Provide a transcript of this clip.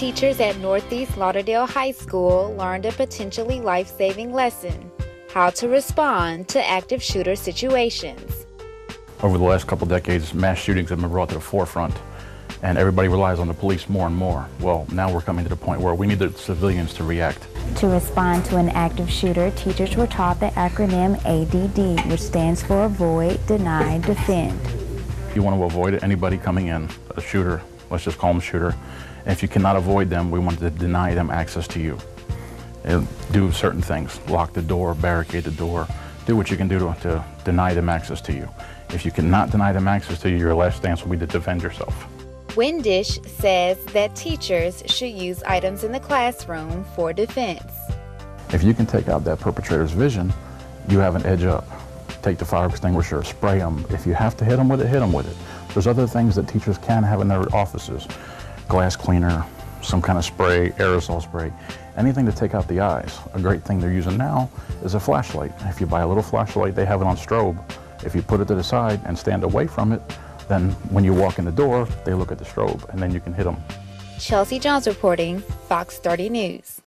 Teachers at Northeast Lauderdale High School learned a potentially life saving lesson how to respond to active shooter situations. Over the last couple decades, mass shootings have been brought to the forefront, and everybody relies on the police more and more. Well, now we're coming to the point where we need the civilians to react. To respond to an active shooter, teachers were taught the acronym ADD, which stands for Avoid, Deny, Defend. If you want to avoid anybody coming in, a shooter, let's just call them shooter. And if you cannot avoid them, we want to deny them access to you. And do certain things, lock the door, barricade the door, do what you can do to, to deny them access to you. If you cannot deny them access to you, your last stance will be to defend yourself. Windish says that teachers should use items in the classroom for defense. If you can take out that perpetrator's vision, you have an edge up. Take the fire extinguisher, spray them. If you have to hit them with it, hit them with it. There's other things that teachers can have in their offices. Glass cleaner, some kind of spray, aerosol spray, anything to take out the eyes. A great thing they're using now is a flashlight. If you buy a little flashlight, they have it on strobe. If you put it to the side and stand away from it, then when you walk in the door, they look at the strobe and then you can hit them. Chelsea Johns reporting, Fox 30 News.